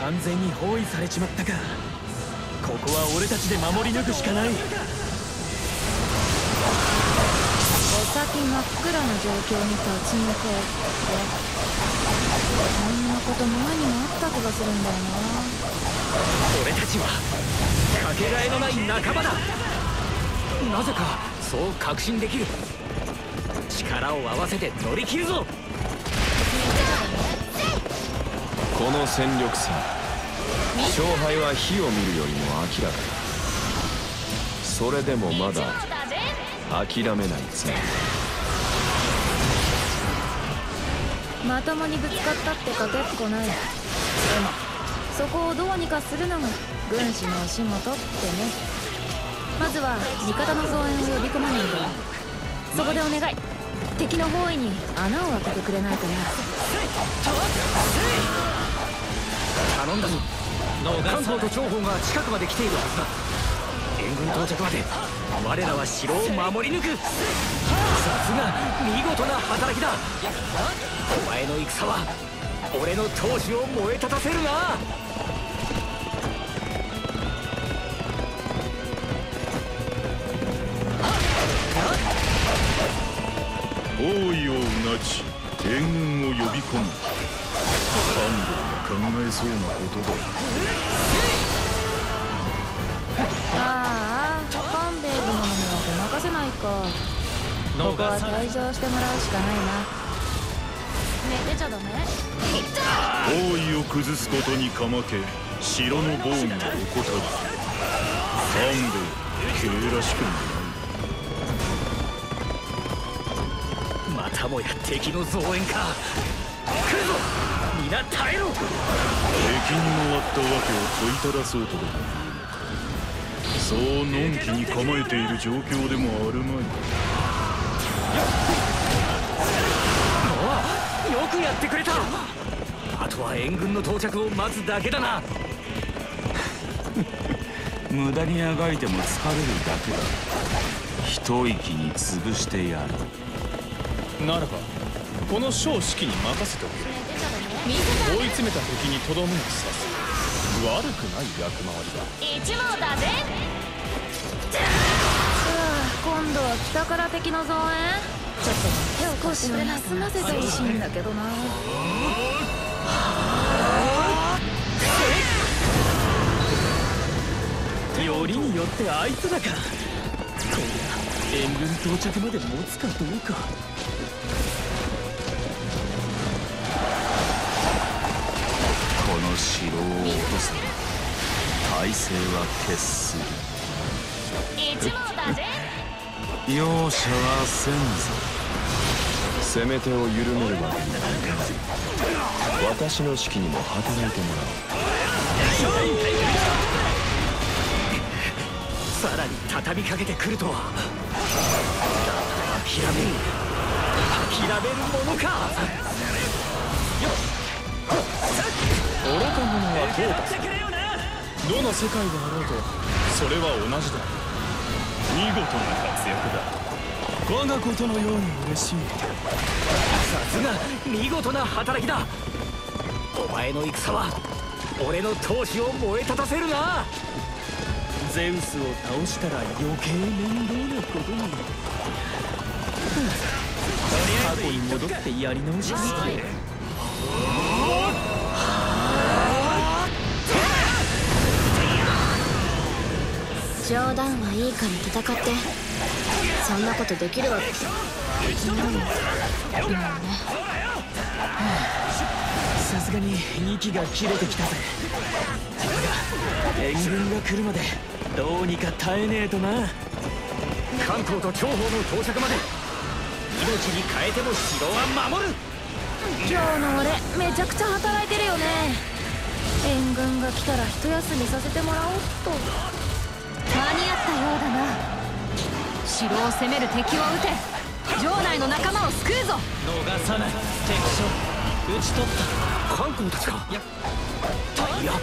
完全に包囲されちまったか。ここは俺たちで守り抜くしかない。状況に立ち向かうってこんなこと前にもあった気がするんだよな。俺たちはかけがえのない仲間だ。なぜかそう確信できる。力を合わせて乗り切るぞ。この戦力差。勝敗は火を見るよりも明らかだ。それでもまだ諦めないぜ。なまともにぶつかったってかけっこない。でもそこをどうにかするのが軍師のお仕事ってね。まずは味方の増援を呼び込まないと。そこでお願い。敵の包囲に穴を開けてくれないかな頼んだぞ。関東と長峰が近くまで来ているはずだ援軍到着まで我らは城を守り抜く。さすが見事な働きだ。お前の戦は俺の闘志を燃え立たせるな。包囲をうなち援軍を呼び込む。官兵衛が考えそうなことだ。ここは退場してもらうしかないな。寝てちゃダメ？包囲を崩すことにかまけ城の防御を怠る官兵衛敬らしくもないまたもや敵の増援か。来るぞ！皆耐えろ！敵に回ったわけを問いただそうとでもそうのんきに構えている状況でもあるまい。おおよくやってくれた。あとは援軍の到着を待つだけだな。無駄にあがいても疲れるだけだ。一息に潰してやる。ならばこの小指揮に任せておけ。追い詰めた敵にとどめを刺す。悪くない役回りだ。一網だぜ今度は北から敵の増援？ちょっと手を少しは休ませてほしいんだけどな。よりによってあいつらかこりゃ援軍到着まで持つかどうか。この城を落とせば体勢は決する容赦はせんぞ。攻め手を緩めるわけにはいかない私の指揮にも働いてもらさらに畳みかけてくるとは。諦める諦めるものか。愚か者はどうだどの世界であろうとそれは同じだ見事な活躍だ。我がことのように嬉しい。さすが見事な働きだ。お前の戦は俺の闘志を燃え立たせるな。ゼウスを倒したら余計面倒なことに。過去に戻ってやり直します冗談はいいから戦って。そんなことできるわけ。ないよでもね。さすがに息が切れてきたぜ。だが援軍が来るまでどうにか耐えねえとな。関東と長峰の到着まで。命に変えても城は守る。今日の俺めちゃくちゃ働いてるよね。援軍が来たら一休みさせてもらおうっと。間に合ったようだな。城を攻める敵を撃て。城内の仲間を救うぞ。逃さない。敵将。討ち取った。韓国たちか。いや。いや。さ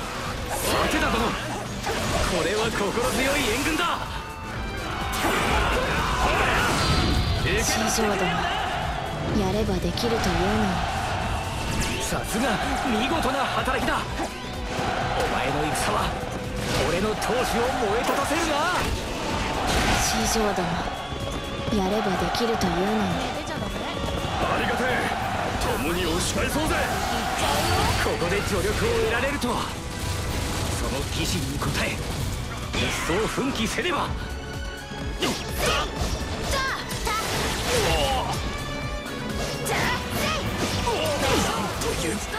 てだ殿これは心強い援軍だ。師匠殿。やればできるというのに。さすが見事な働きだ。お前の戦は俺の闘志を燃え立たせるな。師匠殿やればできるというのに。ありがてえ。共に押し返そうぜ。ここで助力を得られるとは。その義心に応え一層奮起せねば。ア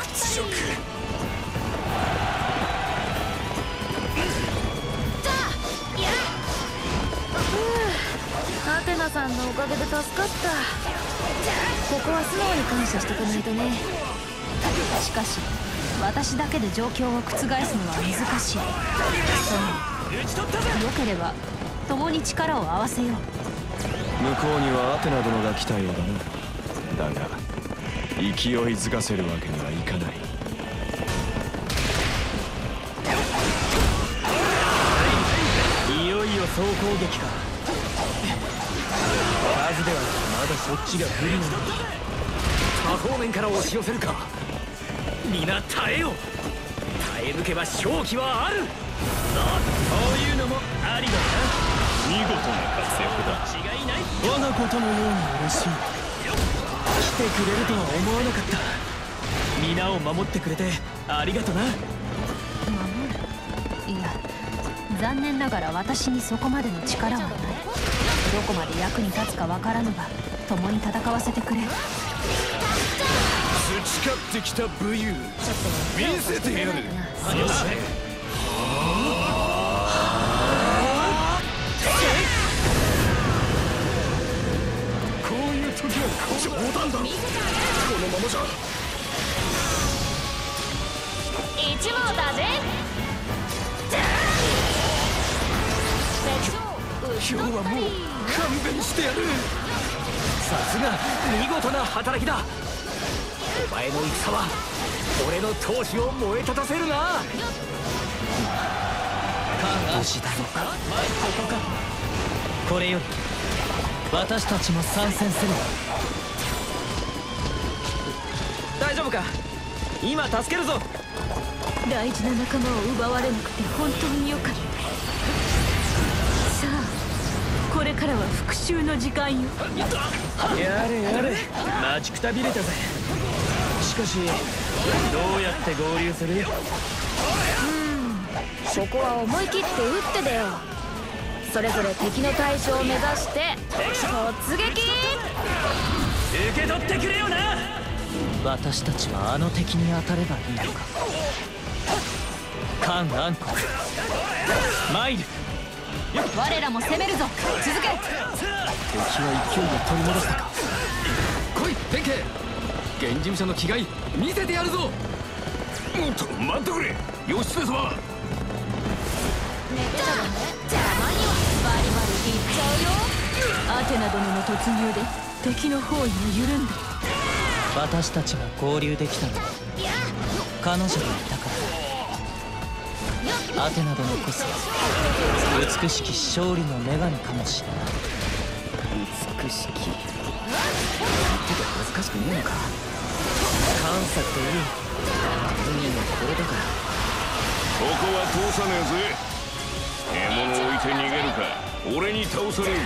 テナさんのおかげで助かった。ここは素直に感謝しておかないとね。しかし私だけで状況を覆すのは難しい。そうよければ共に力を合わせよう。向こうにはアテナ殿が来たようだなだが勢いづかせるわけにはいかない。いよいよ総攻撃か数ではまだそっちが不利なのだ。多方面から押し寄せるか。皆耐えよ。耐え抜けば勝機はある。そういうのもありだな。見事な活躍だ。違いない我がことのように嬉しい。来てくれるとは思わなかった。皆を守ってくれてありがとな。守る。いや残念ながら私にそこまでの力はない。どこまで役に立つかわからぬが共に戦わせてくれ。培ってきた武勇。見せてやる。こういう時は冗談だ。ろこのままじゃ。一網だぜ今日はもう勘弁してやる。さすが見事な働きだ。お前の戦は俺の闘志を燃え立たせるな。無事だろうか？ここか。これより私たちも参戦する。大丈夫か？今助けるぞ。大事な仲間を奪われなくて本当によかったれからは復讐の時間よ。やれやれ。待ちくたびれたぜ。しかしどうやって合流する？ここは思い切って撃って出よう。それぞれ敵の対象を目指して突撃！受け取ってくれよな！私たちはあの敵に当たればいいのか。韓暗黒マイル我らも攻めるぞ。続け。敵は勢いを取り戻したか。来い弁慶。現事務所の気概見せてやるぞ。もっと待ってくれ。義経様。寝てたらね邪魔にはバリバリいっちゃうよ。アテナ殿の突入で敵の包囲が緩んだ。私たちが合流できたのは彼女がいたアテナ殿こそ美しき勝利の女神かもしれない美しき言ってて難しくねえ。のか関西といい天人のこれだからここは通さねえ。ぜ獲物を置いて逃げるか。俺に倒されるか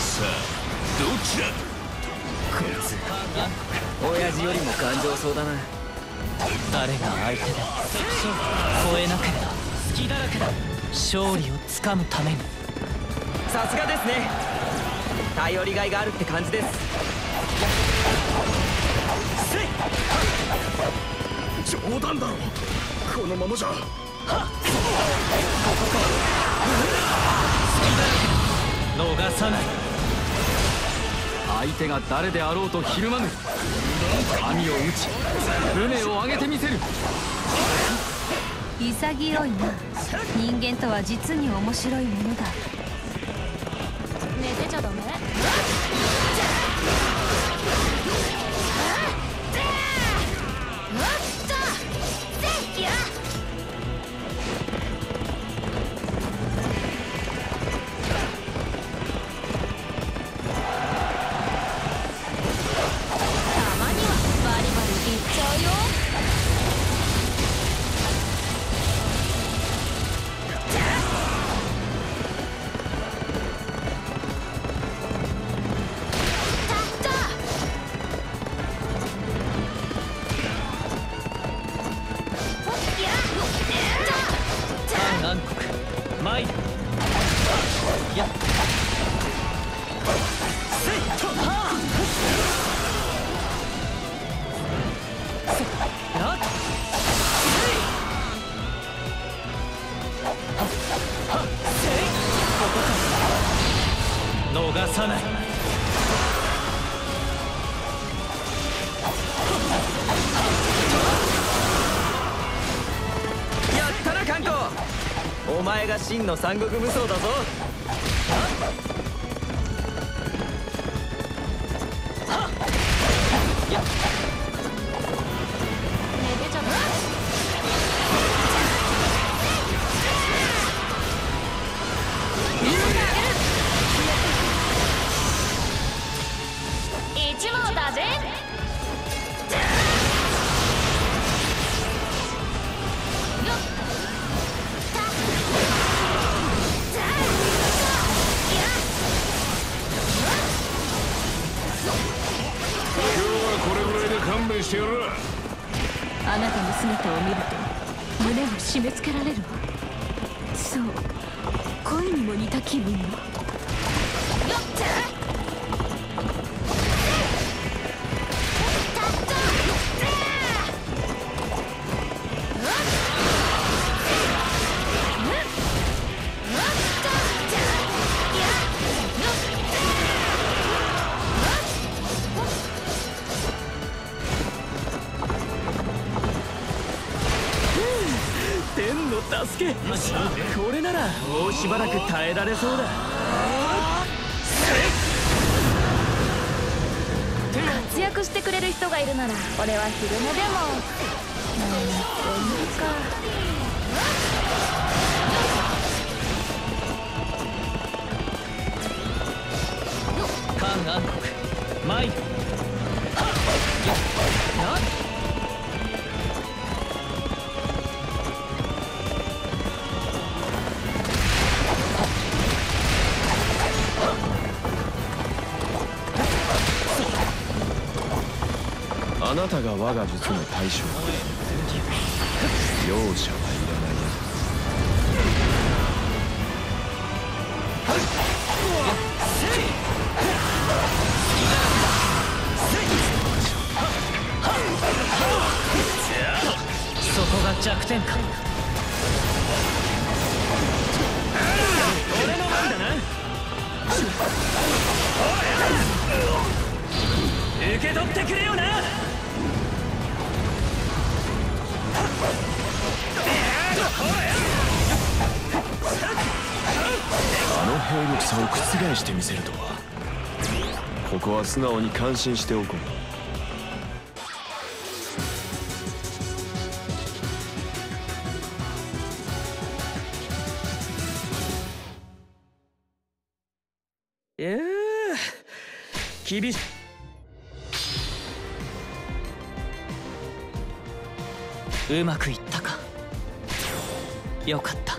さあどっちだ？こいつ親父よりも頑丈そうだな誰が相手でも超えなければ。隙だらけだ。勝利をつかむために。さすがですね。頼りがいがあるって感じです。冗談だろ。このままじゃ。はっ。ここから。逃さない。相手が誰であろうとひるまぬ。神を打ち船を上げてみせる。潔いな。人間とは実に面白いものだ。やったな関東お前が真の三国無双だぞ。あなたの姿を見ると胸を締め付けられるわ。そう。恋にも似た気分よ。助け。これならもうしばらく耐えられそうだ。活躍してくれる人がいるなら俺は昼寝でも。なんていうか。韓暗が我が術の対象容赦はいらないそこが弱点か。兵力差を覆してみせるとは。ここは素直に感心しておこう。いや厳しうまくいったか。よかった。